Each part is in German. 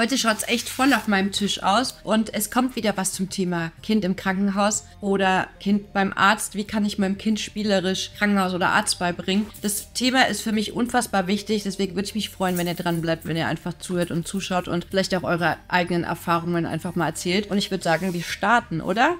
Heute schaut es echt voll auf meinem Tisch aus und es kommt wieder was zum Thema Kind im Krankenhaus oder Kind beim Arzt. Wie kann ich meinem Kind spielerisch Krankenhaus oder Arzt beibringen? Das Thema ist für mich unfassbar wichtig, deswegen würde ich mich freuen, wenn ihr dran bleibt, wenn ihr einfach zuhört und zuschaut und vielleicht auch eure eigenen Erfahrungen einfach mal erzählt. Und ich würde sagen, wir starten, oder?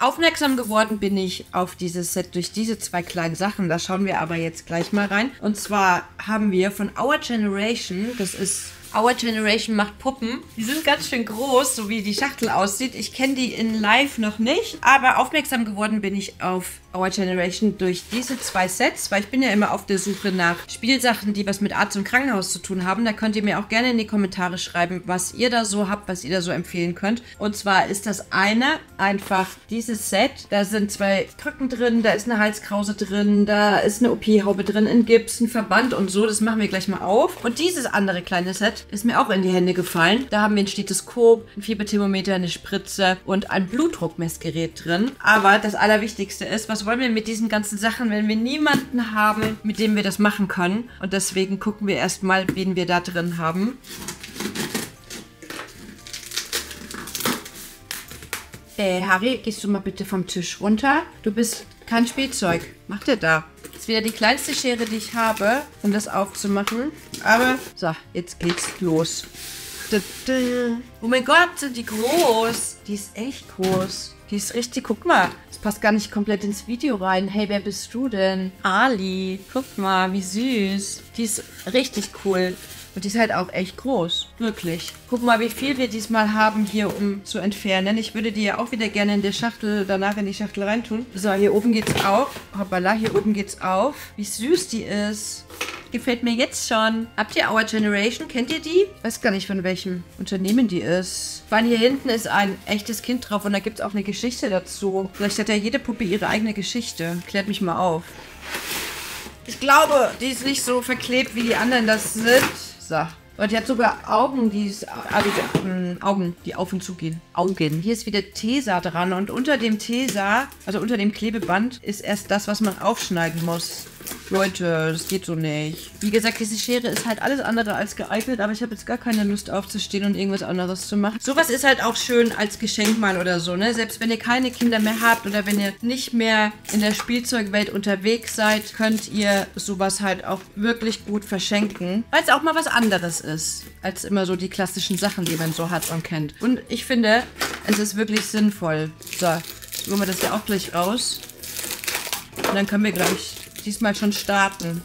Aufmerksam geworden bin ich auf dieses Set durch diese zwei kleinen Sachen. Da schauen wir aber jetzt gleich mal rein. Und zwar haben wir von Our Generation, das ist Our Generation macht Puppen. Die sind ganz schön groß, so wie die Schachtel aussieht. Ich kenne die in live noch nicht, aber aufmerksam geworden bin ich auf Our Generation durch diese zwei Sets, weil ich bin ja immer auf der Suche nach Spielsachen, die was mit Arzt und Krankenhaus zu tun haben. Da könnt ihr mir auch gerne in die Kommentare schreiben, was ihr da so habt, was ihr da so empfehlen könnt. Und zwar ist das eine einfach dieses Set. Da sind zwei Krücken drin, da ist eine Halskrause drin, da ist eine OP-Haube drin, ein Gips, ein Verband und so. Das machen wir gleich mal auf. Und dieses andere kleine Set ist mir auch in die Hände gefallen. Da haben wir ein Stethoskop, ein Fieberthermometer, eine Spritze und ein Blutdruckmessgerät drin. Aber das Allerwichtigste ist, was wollen wir mit diesen ganzen Sachen, wenn wir niemanden haben, mit dem wir das machen können? Und deswegen gucken wir erstmal, wen wir da drin haben. Äh, Harry, gehst du mal bitte vom Tisch runter? Du bist kein Spielzeug. Macht er da? Das ist wieder die kleinste Schere, die ich habe, um das aufzumachen. Aber, so, jetzt geht's los. Oh mein Gott, sind die groß. Die ist echt groß. Die ist richtig, guck mal. Das passt gar nicht komplett ins Video rein. Hey, wer bist du denn? Ali. Guck mal, wie süß. Die ist richtig cool. Und die ist halt auch echt groß. Wirklich. Guck mal, wie viel wir diesmal haben hier, um zu entfernen. Ich würde die ja auch wieder gerne in der Schachtel, danach in die Schachtel reintun. So, hier oben geht's auf. Hoppala, hier oben geht's auf. Wie süß die ist. Gefällt mir jetzt schon. Habt ihr Our Generation? Kennt ihr die? Weiß gar nicht, von welchem Unternehmen die ist. Weil hier hinten ist ein echtes Kind drauf und da gibt es auch eine Geschichte dazu. Vielleicht hat ja jede Puppe ihre eigene Geschichte. Klärt mich mal auf. Ich glaube, die ist nicht so verklebt, wie die anderen das sind. So. Und die hat sogar Augen, die ist, ah, die, äh, Augen, die auf und zu gehen. Augen. Hier ist wieder Tesa dran und unter dem Tesa, also unter dem Klebeband, ist erst das, was man aufschneiden muss. Leute, das geht so nicht. Wie gesagt, diese Schere ist halt alles andere als geeignet, aber ich habe jetzt gar keine Lust aufzustehen und irgendwas anderes zu machen. Sowas ist halt auch schön als Geschenk mal oder so, ne? Selbst wenn ihr keine Kinder mehr habt oder wenn ihr nicht mehr in der Spielzeugwelt unterwegs seid, könnt ihr sowas halt auch wirklich gut verschenken, weil es auch mal was anderes ist, als immer so die klassischen Sachen, die man so hat und kennt. Und ich finde, es ist wirklich sinnvoll. So, jetzt holen wir das ja auch gleich raus. Und dann können wir gleich diesmal schon starten.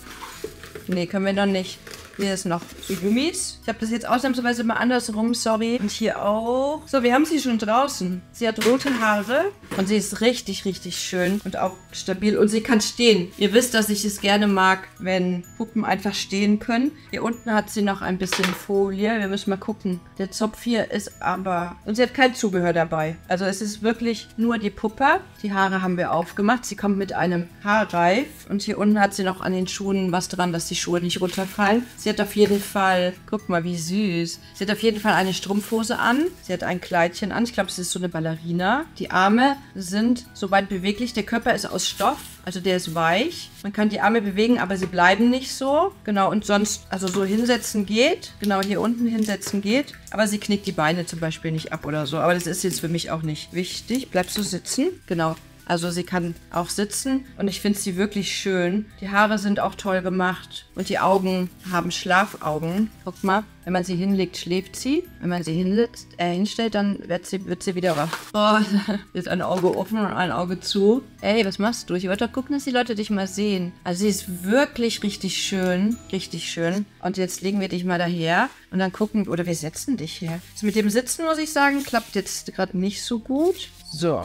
Nee, können wir noch nicht. Hier ist noch die Gummis. Ich habe das jetzt ausnahmsweise mal andersrum, sorry. Und hier auch. So, wir haben sie schon draußen. Sie hat rote Haare und sie ist richtig, richtig schön und auch stabil. Und sie kann stehen. Ihr wisst, dass ich es gerne mag, wenn Puppen einfach stehen können. Hier unten hat sie noch ein bisschen Folie. Wir müssen mal gucken. Der Zopf hier ist aber... Und sie hat kein Zubehör dabei. Also es ist wirklich nur die Puppe. Die Haare haben wir aufgemacht. Sie kommt mit einem Haarreif. Und hier unten hat sie noch an den Schuhen was dran, dass die Schuhe nicht runterfallen. Hat auf jeden Fall, guck mal, wie süß. Sie hat auf jeden Fall eine Strumpfhose an. Sie hat ein Kleidchen an. Ich glaube, es ist so eine Ballerina. Die Arme sind soweit beweglich. Der Körper ist aus Stoff. Also der ist weich. Man kann die Arme bewegen, aber sie bleiben nicht so. Genau, und sonst, also so hinsetzen geht. Genau, hier unten hinsetzen geht. Aber sie knickt die Beine zum Beispiel nicht ab oder so. Aber das ist jetzt für mich auch nicht wichtig. Bleibst du sitzen? Genau. Also sie kann auch sitzen und ich finde sie wirklich schön. Die Haare sind auch toll gemacht und die Augen haben Schlafaugen. Guck mal, wenn man sie hinlegt, schläft sie. Wenn man sie hinlegt, äh, hinstellt, dann wird sie, wird sie wieder wach. Oh, jetzt ein Auge offen und ein Auge zu. Ey, was machst du? Ich wollte doch gucken, dass die Leute dich mal sehen. Also sie ist wirklich richtig schön. Richtig schön. Und jetzt legen wir dich mal daher und dann gucken, oder wir setzen dich hier. Also mit dem Sitzen, muss ich sagen, klappt jetzt gerade nicht so gut. So.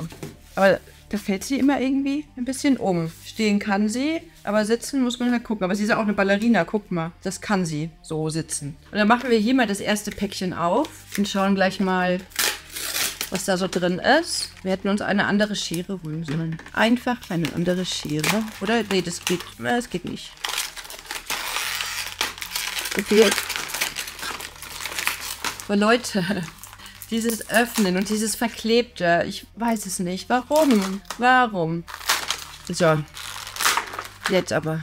Aber da fällt sie immer irgendwie ein bisschen um. Stehen kann sie, aber sitzen muss man halt gucken. Aber sie ist auch eine Ballerina, guck mal. Das kann sie so sitzen. Und dann machen wir hier mal das erste Päckchen auf und schauen gleich mal, was da so drin ist. Wir hätten uns eine andere Schere holen sollen. Einfach eine andere Schere. Oder? Nee, das geht, das geht nicht. Okay. Aber Leute, dieses Öffnen und dieses Verklebte. Ich weiß es nicht. Warum? Warum? So. Jetzt aber.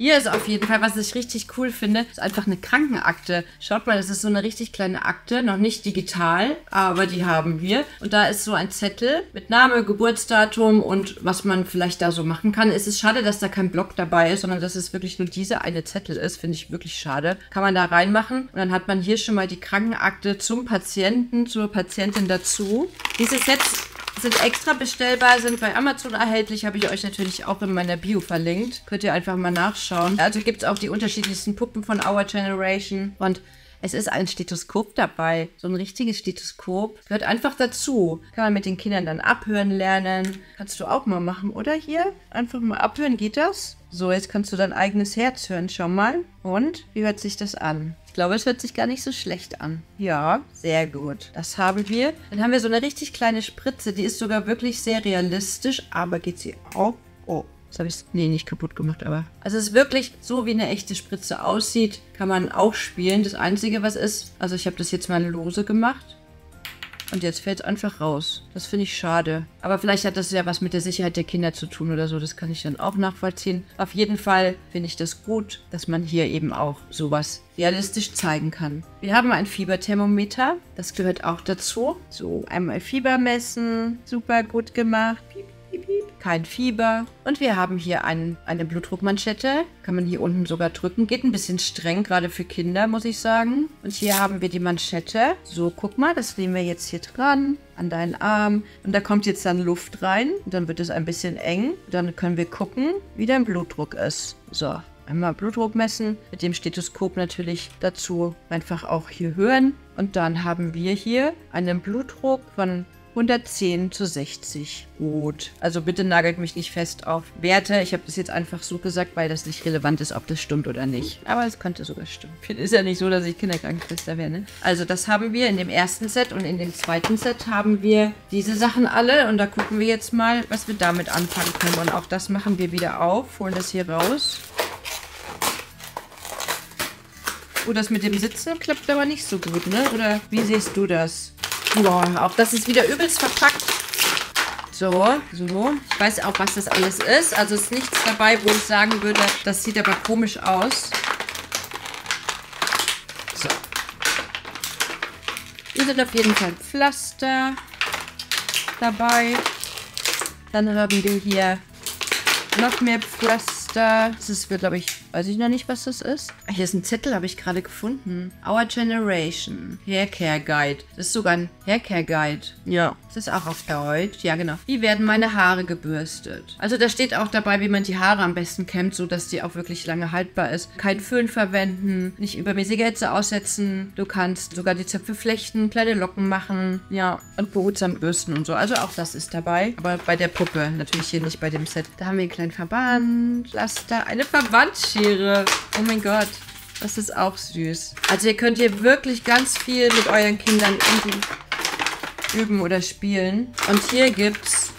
Hier ist auf jeden Fall, was ich richtig cool finde, ist einfach eine Krankenakte. Schaut mal, das ist so eine richtig kleine Akte, noch nicht digital, aber die haben wir. Und da ist so ein Zettel mit Name, Geburtsdatum und was man vielleicht da so machen kann. Es ist schade, dass da kein Block dabei ist, sondern dass es wirklich nur diese eine Zettel ist. Finde ich wirklich schade. Kann man da reinmachen und dann hat man hier schon mal die Krankenakte zum Patienten, zur Patientin dazu. Diese Sets sind extra bestellbar, sind bei Amazon erhältlich, habe ich euch natürlich auch in meiner Bio verlinkt. Könnt ihr einfach mal nachschauen. Also gibt es auch die unterschiedlichsten Puppen von Our Generation und es ist ein Stethoskop dabei. So ein richtiges Stethoskop. Gehört einfach dazu. Kann man mit den Kindern dann abhören lernen. Kannst du auch mal machen, oder hier? Einfach mal abhören, geht das? So, jetzt kannst du dein eigenes Herz hören. Schau mal. Und? Wie hört sich das an? Ich glaube, es hört sich gar nicht so schlecht an. Ja, sehr gut. Das haben wir. Dann haben wir so eine richtig kleine Spritze. Die ist sogar wirklich sehr realistisch. Aber geht sie auch? Oh, das habe ich, nee, nicht kaputt gemacht, aber. Also es ist wirklich so, wie eine echte Spritze aussieht, kann man auch spielen. Das Einzige, was ist, also ich habe das jetzt mal lose gemacht. Und jetzt fällt es einfach raus. Das finde ich schade. Aber vielleicht hat das ja was mit der Sicherheit der Kinder zu tun oder so. Das kann ich dann auch nachvollziehen. Auf jeden Fall finde ich das gut, dass man hier eben auch sowas realistisch zeigen kann. Wir haben ein Fieberthermometer. Das gehört auch dazu. So, einmal Fieber messen. Super gut gemacht. Piep, piep, piep. Kein Fieber. Und wir haben hier ein, eine Blutdruckmanschette. Kann man hier unten sogar drücken. Geht ein bisschen streng, gerade für Kinder, muss ich sagen. Und hier haben wir die Manschette. So, guck mal, das nehmen wir jetzt hier dran an deinen Arm. Und da kommt jetzt dann Luft rein. Und dann wird es ein bisschen eng. Dann können wir gucken, wie dein Blutdruck ist. So, einmal Blutdruck messen. Mit dem Stethoskop natürlich dazu einfach auch hier hören. Und dann haben wir hier einen Blutdruck von 110 zu 60. Gut. Also bitte nagelt mich nicht fest auf Werte. Ich habe das jetzt einfach so gesagt, weil das nicht relevant ist, ob das stimmt oder nicht. Aber es könnte sogar stimmen. Ist ja nicht so, dass ich Kinderkrankenschwester wäre, ne? Also das haben wir in dem ersten Set und in dem zweiten Set haben wir diese Sachen alle. Und da gucken wir jetzt mal, was wir damit anfangen können. Und auch das machen wir wieder auf, holen das hier raus. Oh, das mit dem Sitzen klappt aber nicht so gut, ne? Oder wie siehst du das? Boah, auch das ist wieder übelst verpackt. So, so. Ich weiß auch, was das alles ist. Also ist nichts dabei, wo ich sagen würde, das sieht aber komisch aus. So. Hier sind auf jeden Fall Pflaster dabei. Dann haben wir hier noch mehr Pflaster. Das ist, glaube ich, weiß ich noch nicht, was das ist. Ah, hier ist ein Zettel, habe ich gerade gefunden. Our Generation. Haircare Guide. Das ist sogar ein Haircare Guide. Ja. Das ist auch auf Deutsch. Ja, genau. Wie werden meine Haare gebürstet? Also da steht auch dabei, wie man die Haare am besten kämmt, sodass die auch wirklich lange haltbar ist. Kein Föhn verwenden, nicht übermäßige Hitze aussetzen. Du kannst sogar die Zöpfe flechten, kleine Locken machen. Ja, und behutsam bürsten und so. Also auch das ist dabei. Aber bei der Puppe, natürlich hier nicht bei dem Set. Da haben wir einen kleinen Verband, Laster, eine Verbandschere. Oh mein Gott. Das ist auch süß. Also ihr könnt hier wirklich ganz viel mit euren Kindern üben oder spielen. Und hier gibt's...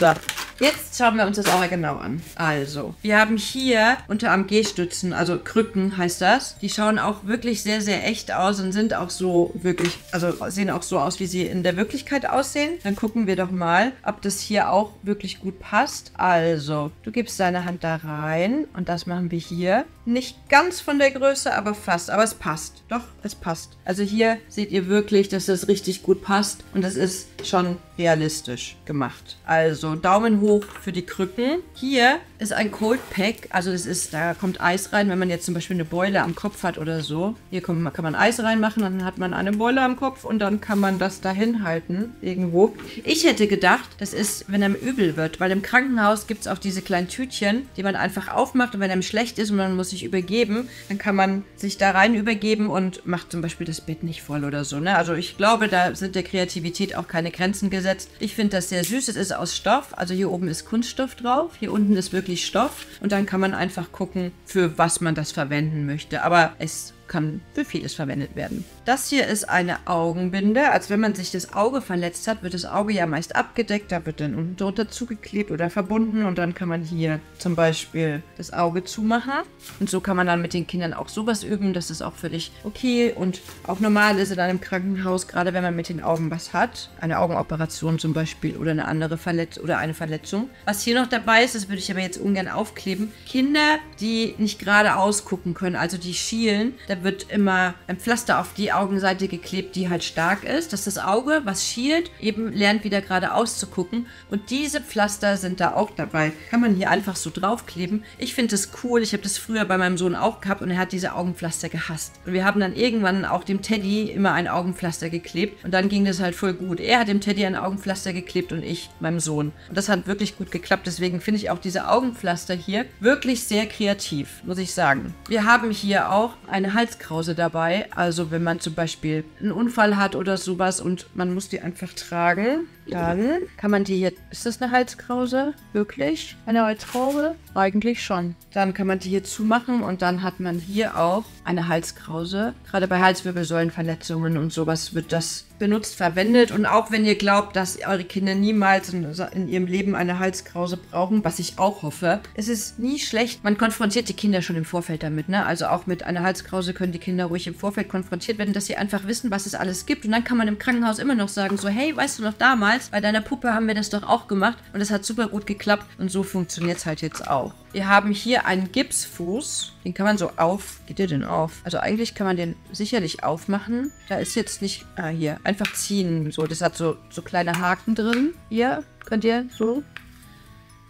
So. Jetzt schauen wir uns das auch genau an. Also, wir haben hier unter AMG-Stützen, also Krücken heißt das. Die schauen auch wirklich sehr, sehr echt aus und sind auch so wirklich, also sehen auch so aus, wie sie in der Wirklichkeit aussehen. Dann gucken wir doch mal, ob das hier auch wirklich gut passt. Also, du gibst deine Hand da rein und das machen wir hier. Nicht ganz von der Größe, aber fast. Aber es passt. Doch, es passt. Also hier seht ihr wirklich, dass das richtig gut passt und das ist schon realistisch gemacht. Also Daumen hoch für die Krücken. Hier ist ein Cold Pack, also das ist, da kommt Eis rein, wenn man jetzt zum Beispiel eine Beule am Kopf hat oder so. Hier kann man Eis reinmachen, dann hat man eine Beule am Kopf und dann kann man das dahin halten, irgendwo. Ich hätte gedacht, das ist, wenn einem übel wird, weil im Krankenhaus gibt es auch diese kleinen Tütchen, die man einfach aufmacht und wenn einem schlecht ist und man muss sich übergeben, dann kann man sich da rein übergeben und macht zum Beispiel das Bett nicht voll oder so. Ne? Also ich glaube, da sind der Kreativität auch keine Grenzen gesetzt. Ich finde das sehr süß. Es ist aus Stoff, also hier oben ist Kunststoff drauf, hier unten ist wirklich Stoff und dann kann man einfach gucken, für was man das verwenden möchte. Aber es kann für vieles verwendet werden. Das hier ist eine Augenbinde. Also wenn man sich das Auge verletzt hat, wird das Auge ja meist abgedeckt. Da wird dann unten drunter zugeklebt oder verbunden und dann kann man hier zum Beispiel das Auge zumachen. Und so kann man dann mit den Kindern auch sowas üben. Das ist auch völlig okay und auch normal ist in einem Krankenhaus, gerade wenn man mit den Augen was hat. Eine Augenoperation zum Beispiel oder eine andere Verletzung oder eine Verletzung. Was hier noch dabei ist, das würde ich aber jetzt ungern aufkleben. Kinder, die nicht gerade ausgucken können, also die schielen, da wird immer ein Pflaster auf die Augenseite geklebt, die halt stark ist, dass das Auge, was schielt, eben lernt wieder gerade auszugucken. Und diese Pflaster sind da auch dabei. Kann man hier einfach so draufkleben. Ich finde das cool. Ich habe das früher bei meinem Sohn auch gehabt und er hat diese Augenpflaster gehasst. Und wir haben dann irgendwann auch dem Teddy immer ein Augenpflaster geklebt und dann ging das halt voll gut. Er hat dem Teddy ein Augenpflaster geklebt und ich meinem Sohn. Und das hat wirklich gut geklappt. Deswegen finde ich auch diese Augenpflaster hier wirklich sehr kreativ, muss ich sagen. Wir haben hier auch eine Halskrause dabei. Also wenn man zum Beispiel einen Unfall hat oder sowas und man muss die einfach tragen, dann kann man die hier. Ist das eine Halskrause? Wirklich? Eine Halskrause? Eigentlich schon. Dann kann man die hier zumachen und dann hat man hier auch eine Halskrause. Gerade bei Halswirbelsäulenverletzungen und sowas wird das benutzt, verwendet. Und auch wenn ihr glaubt, dass eure Kinder niemals in, ihrem Leben eine Halskrause brauchen, was ich auch hoffe, es ist nie schlecht. Man konfrontiert die Kinder schon im Vorfeld damit. Ne? Also auch mit einer Halskrause können die Kinder ruhig im Vorfeld konfrontiert werden, dass sie einfach wissen, was es alles gibt. Und dann kann man im Krankenhaus immer noch sagen, so, hey, weißt du noch damals, bei deiner Puppe haben wir das doch auch gemacht und es hat super gut geklappt. Und so funktioniert es halt jetzt auch. Wir haben hier einen Gipsfuß. Den kann man so auf... Geht der denn auf? Also eigentlich kann man den sicherlich aufmachen. Da ist jetzt nicht... Ah, hier. Einfach ziehen. So, das hat so, so kleine Haken drin. Hier. Könnt ihr so...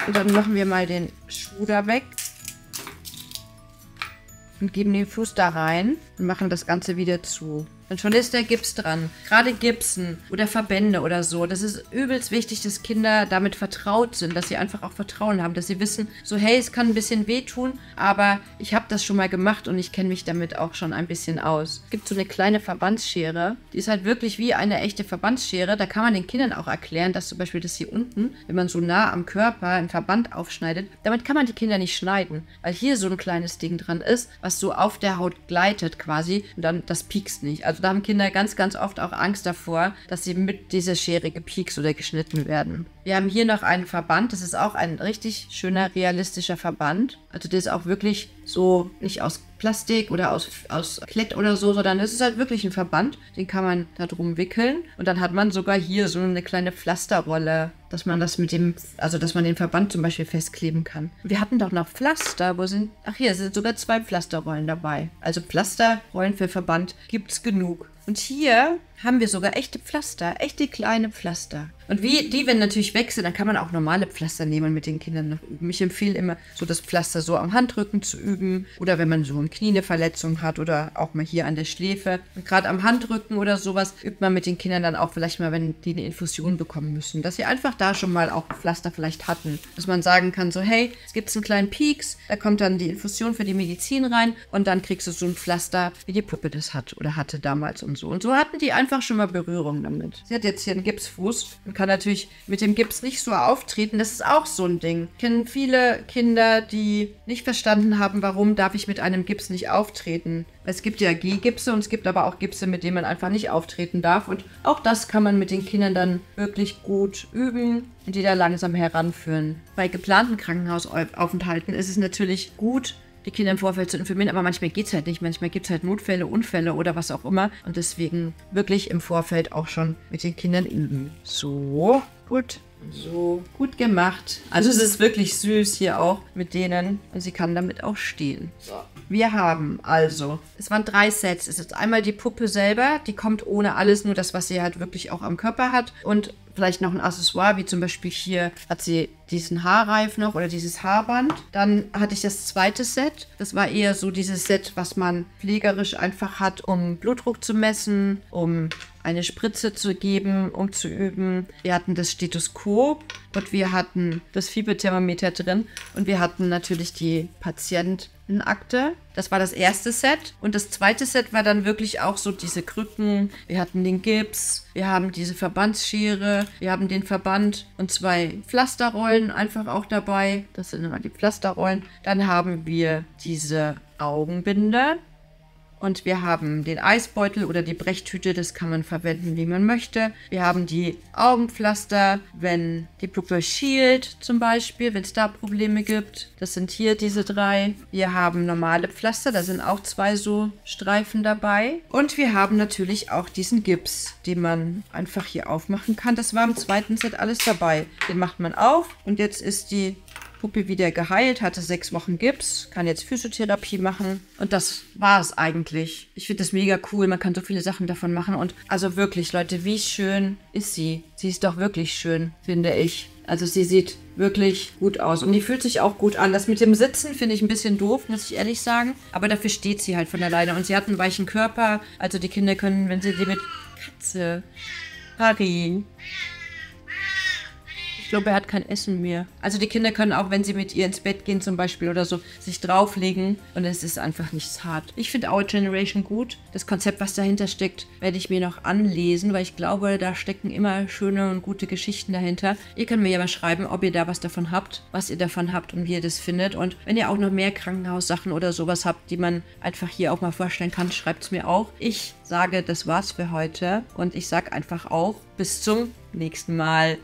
Und dann machen wir mal den Schuh da weg. Und geben den Fuß da rein und machen das Ganze wieder zu. Und schon ist der Gips dran. Gerade Gipsen oder Verbände oder so. Das ist übelst wichtig, dass Kinder damit vertraut sind, dass sie einfach auch Vertrauen haben, dass sie wissen, so hey, es kann ein bisschen wehtun, aber ich habe das schon mal gemacht und ich kenne mich damit auch schon ein bisschen aus. Es gibt so eine kleine Verbandsschere, die ist halt wirklich wie eine echte Verbandsschere. Da kann man den Kindern auch erklären, dass zum Beispiel das hier unten, wenn man so nah am Körper einen Verband aufschneidet, damit kann man die Kinder nicht schneiden, weil hier so ein kleines Ding dran ist, was so auf der Haut gleitet quasi und dann das piekst nicht. Also da haben Kinder ganz, ganz oft auch Angst davor, dass sie mit dieser Schere gepiekst oder geschnitten werden. Wir haben hier noch einen Verband. Das ist auch ein richtig schöner, realistischer Verband. Also der ist auch wirklich so nicht aus Plastik oder aus, aus Klett oder so, sondern es ist halt wirklich ein Verband. Den kann man da drum wickeln. Und dann hat man sogar hier so eine kleine Pflasterrolle, dass man das mit dem, also dass man den Verband zum Beispiel festkleben kann. Wir hatten doch noch Pflaster. Wo sind, ach hier, sind sogar zwei Pflasterrollen dabei. Also Pflasterrollen für Verband gibt es genug. Und hier haben wir sogar echte Pflaster, echte kleine Pflaster. Und wie die, wenn natürlich weg sind, dann kann man auch normale Pflaster nehmen und mit den Kindern noch üben. Ich empfehle immer, so das Pflaster so am Handrücken zu üben. Oder wenn man so eine Knieverletzung hat oder auch mal hier an der Schläfe. Gerade am Handrücken oder sowas übt man mit den Kindern dann auch vielleicht mal, wenn die eine Infusion bekommen müssen. Dass sie einfach da schon mal auch Pflaster vielleicht hatten. Dass man sagen kann, so hey, es gibt einen kleinen Pieks, da kommt dann die Infusion für die Medizin rein und dann kriegst du so ein Pflaster, wie die Puppe das hat oder hatte damals und so. Und so hatten die einfach schon mal Berührung damit. Sie hat jetzt hier einen Gipsfuß und kann natürlich mit dem Gips nicht so auftreten. Das ist auch so ein Ding. Ich kenne viele Kinder, die nicht verstanden haben, warum darf ich mit einem Gips nicht auftreten. Es gibt ja G-Gipse und es gibt aber auch Gipse, mit denen man einfach nicht auftreten darf. Und auch das kann man mit den Kindern dann wirklich gut üben und die da langsam heranführen. Bei geplanten Krankenhausaufenthalten ist es natürlich gut, die Kinder im Vorfeld zu informieren, aber manchmal geht es halt nicht. Manchmal gibt es halt Notfälle, Unfälle oder was auch immer. Und deswegen wirklich im Vorfeld auch schon mit den Kindern üben. So, gut. So, gut gemacht. Also es ist wirklich süß hier auch mit denen. Und sie kann damit auch stehen. So. Wir haben also, es waren drei Sets. Es ist einmal die Puppe selber, die kommt ohne alles, nur das, was sie halt wirklich auch am Körper hat. Und vielleicht noch ein Accessoire, wie zum Beispiel hier hat sie diesen Haarreif noch oder dieses Haarband. Dann hatte ich das zweite Set. Das war eher so dieses Set, was man pflegerisch einfach hat, um Blutdruck zu messen, um eine Spritze zu geben, um zu üben. Wir hatten das Stethoskop und wir hatten das Fieberthermometer drin und wir hatten natürlich die Patientenakte. Das war das erste Set. Und das zweite Set war dann wirklich auch so diese Krücken. Wir hatten den Gips, wir haben diese Verbandsschere, wir haben den Verband und zwei Pflasterrollen einfach auch dabei. Das sind immer die Pflasterrollen. Dann haben wir diese Augenbinde. Und wir haben den Eisbeutel oder die Brechtüte, das kann man verwenden, wie man möchte. Wir haben die Augenpflaster, wenn die Puppe schielt zum Beispiel, wenn es da Probleme gibt. Das sind hier diese drei. Wir haben normale Pflaster, da sind auch zwei so Streifen dabei. Und wir haben natürlich auch diesen Gips, den man einfach hier aufmachen kann. Das war im zweiten Set alles dabei. Den macht man auf und jetzt ist die Puppe wieder geheilt, hatte sechs Wochen Gips, kann jetzt Physiotherapie machen. Und das war es eigentlich. Ich finde das mega cool. Man kann so viele Sachen davon machen. Und also wirklich, Leute, wie schön ist sie? Sie ist doch wirklich schön, finde ich. Also sie sieht wirklich gut aus. Und die fühlt sich auch gut an. Das mit dem Sitzen finde ich ein bisschen doof, muss ich ehrlich sagen. Aber dafür steht sie halt von alleine. Und sie hat einen weichen Körper. Also die Kinder können, wenn sie sie mit Katze, Harry, ich glaube, er hat kein Essen mehr. Also die Kinder können auch, wenn sie mit ihr ins Bett gehen zum Beispiel oder so, sich drauflegen und es ist einfach nichts hart. Ich finde Our Generation gut. Das Konzept, was dahinter steckt, werde ich mir noch anlesen, weil ich glaube, da stecken immer schöne und gute Geschichten dahinter. Ihr könnt mir ja mal schreiben, ob ihr da was davon habt, was ihr davon habt und wie ihr das findet. Und wenn ihr auch noch mehr Krankenhaussachen oder sowas habt, die man einfach hier auch mal vorstellen kann, schreibt es mir auch. Ich sage, das war's für heute und ich sage einfach auch bis zum nächsten Mal.